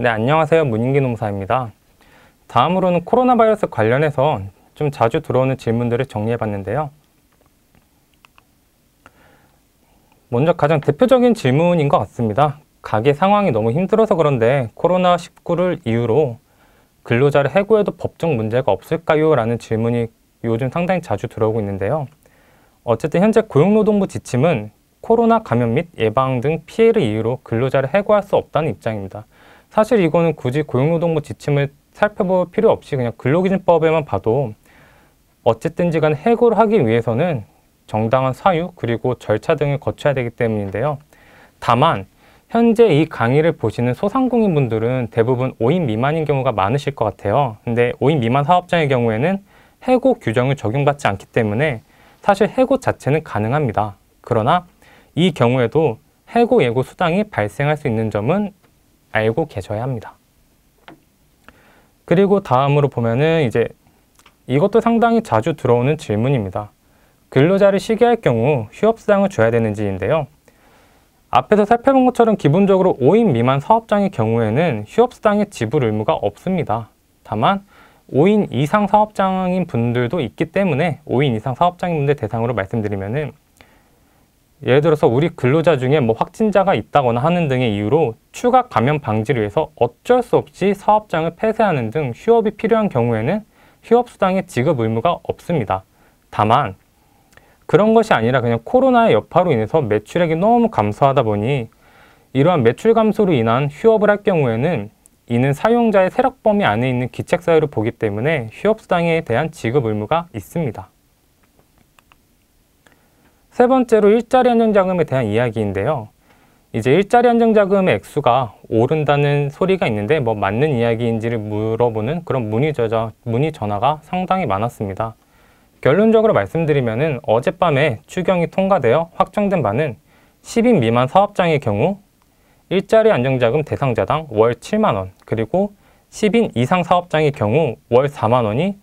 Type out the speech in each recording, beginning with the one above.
네, 안녕하세요. 문인기 농사입니다. 다음으로는 코로나 바이러스 관련해서 좀 자주 들어오는 질문들을 정리해 봤는데요. 먼저 가장 대표적인 질문인 것 같습니다. 가게 상황이 너무 힘들어서 그런데 코로나19를 이유로 근로자를 해고해도 법적 문제가 없을까요? 라는 질문이 요즘 상당히 자주 들어오고 있는데요. 어쨌든 현재 고용노동부 지침은 코로나 감염 및 예방 등 피해를 이유로 근로자를 해고할 수 없다는 입장입니다. 사실 이거는 굳이 고용노동부 지침을 살펴볼 필요 없이 그냥 근로기준법에만 봐도 어쨌든지 간 해고를 하기 위해서는 정당한 사유 그리고 절차 등을 거쳐야 되기 때문인데요. 다만 현재 이 강의를 보시는 소상공인 분들은 대부분 5인 미만인 경우가 많으실 것 같아요. 근데 5인 미만 사업장의 경우에는 해고 규정을 적용받지 않기 때문에 사실 해고 자체는 가능합니다. 그러나 이 경우에도 해고 예고 수당이 발생할 수 있는 점은 알고 계셔야 합니다. 그리고 다음으로 보면은 이제 이것도 상당히 자주 들어오는 질문입니다. 근로자를 쉬게 할 경우 휴업수당을 줘야 되는지인데요. 앞에서 살펴본 것처럼 기본적으로 5인 미만 사업장의 경우에는 휴업수당의 지불 의무가 없습니다. 다만 5인 이상 사업장인 분들도 있기 때문에 5인 이상 사업장인 분들 대상으로 말씀드리면은 예를 들어서 우리 근로자 중에 뭐 확진자가 있다거나 하는 등의 이유로 추가 감염 방지를 위해서 어쩔 수 없이 사업장을 폐쇄하는 등 휴업이 필요한 경우에는 휴업수당의 지급 의무가 없습니다. 다만 그런 것이 아니라 그냥 코로나의 여파로 인해서 매출액이 너무 감소하다 보니 이러한 매출 감소로 인한 휴업을 할 경우에는 이는 사용자의 세력 범위 안에 있는 기책 사유를 보기 때문에 휴업수당에 대한 지급 의무가 있습니다. 세 번째로 일자리 안정자금에 대한 이야기인데요. 이제 일자리 안정자금의 액수가 오른다는 소리가 있는데 뭐 맞는 이야기인지를 물어보는 그런 문의, 저자, 문의 전화가 상당히 많았습니다. 결론적으로 말씀드리면 어젯밤에 추경이 통과되어 확정된 바는 10인 미만 사업장의 경우 일자리 안정자금 대상자당 월 7만 원 그리고 10인 이상 사업장의 경우 월 4만 원이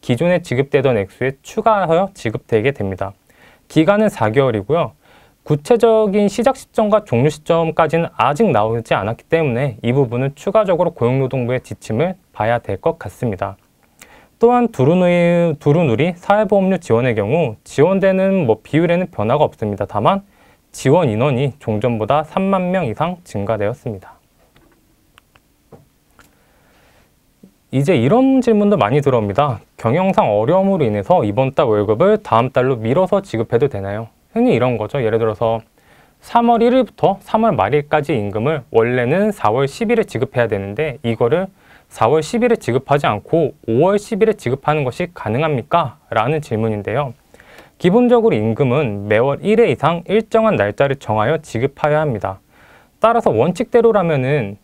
기존에 지급되던 액수에 추가하여 지급되게 됩니다. 기간은 4개월이고요. 구체적인 시작 시점과 종료 시점까지는 아직 나오지 않았기 때문에 이 부분은 추가적으로 고용노동부의 지침을 봐야 될 것 같습니다. 또한 두루누리, 두루누리 사회보험료 지원의 경우 지원되는 뭐 비율에는 변화가 없습니다. 다만 지원 인원이 종전보다 3만 명 이상 증가되었습니다. 이제 이런 질문도 많이 들어옵니다. 경영상 어려움으로 인해서 이번 달 월급을 다음 달로 미뤄서 지급해도 되나요? 흔히 이런 거죠. 예를 들어서 3월 1일부터 3월 말일까지 임금을 원래는 4월 10일에 지급해야 되는데 이거를 4월 10일에 지급하지 않고 5월 10일에 지급하는 것이 가능합니까? 라는 질문인데요. 기본적으로 임금은 매월 1회 이상 일정한 날짜를 정하여 지급하여야 합니다. 따라서 원칙대로라면 은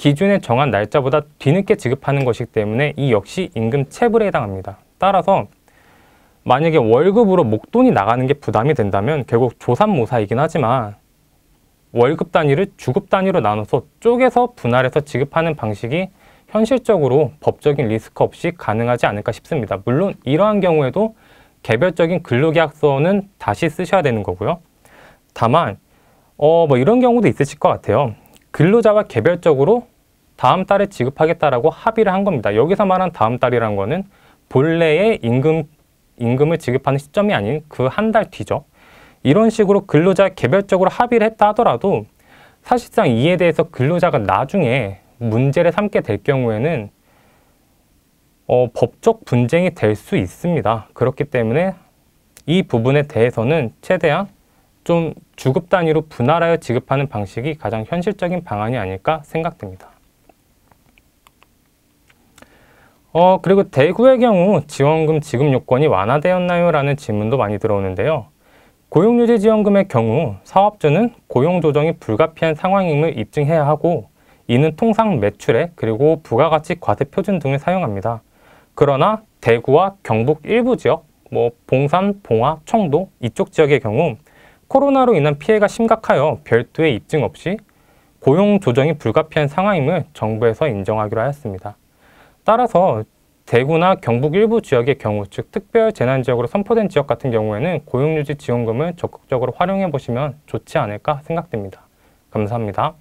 기준에 정한 날짜보다 뒤늦게 지급하는 것이기 때문에 이 역시 임금 체불에 해당합니다. 따라서 만약에 월급으로 목돈이 나가는 게 부담이 된다면 결국 조산모사이긴 하지만 월급 단위를 주급 단위로 나눠서 쪼개서 분할해서 지급하는 방식이 현실적으로 법적인 리스크 없이 가능하지 않을까 싶습니다. 물론 이러한 경우에도 개별적인 근로계약서는 다시 쓰셔야 되는 거고요. 다만 어, 뭐 이런 경우도 있으실 것 같아요. 근로자가 개별적으로 다음 달에 지급하겠다라고 합의를 한 겁니다. 여기서 말한 다음 달이라는 거는 본래의 임금, 임금을 지급하는 시점이 아닌 그 한 달 뒤죠. 이런 식으로 근로자 개별적으로 합의를 했다 하더라도 사실상 이에 대해서 근로자가 나중에 문제를 삼게 될 경우에는 어, 법적 분쟁이 될 수 있습니다. 그렇기 때문에 이 부분에 대해서는 최대한 좀 주급 단위로 분할하여 지급하는 방식이 가장 현실적인 방안이 아닐까 생각됩니다. 어, 그리고 대구의 경우 지원금 지급 요건이 완화되었나요? 라는 질문도 많이 들어오는데요. 고용유지 지원금의 경우 사업주는 고용 조정이 불가피한 상황임을 입증해야 하고 이는 통상 매출액 그리고 부가가치 과세 표준 등을 사용합니다. 그러나 대구와 경북 일부 지역, 뭐 봉산, 봉화, 청도 이쪽 지역의 경우 코로나로 인한 피해가 심각하여 별도의 입증 없이 고용 조정이 불가피한 상황임을 정부에서 인정하기로 하였습니다. 따라서 대구나 경북 일부 지역의 경우, 즉 특별 재난 지역으로 선포된 지역 같은 경우에는 고용유지 지원금을 적극적으로 활용해 보시면 좋지 않을까 생각됩니다. 감사합니다.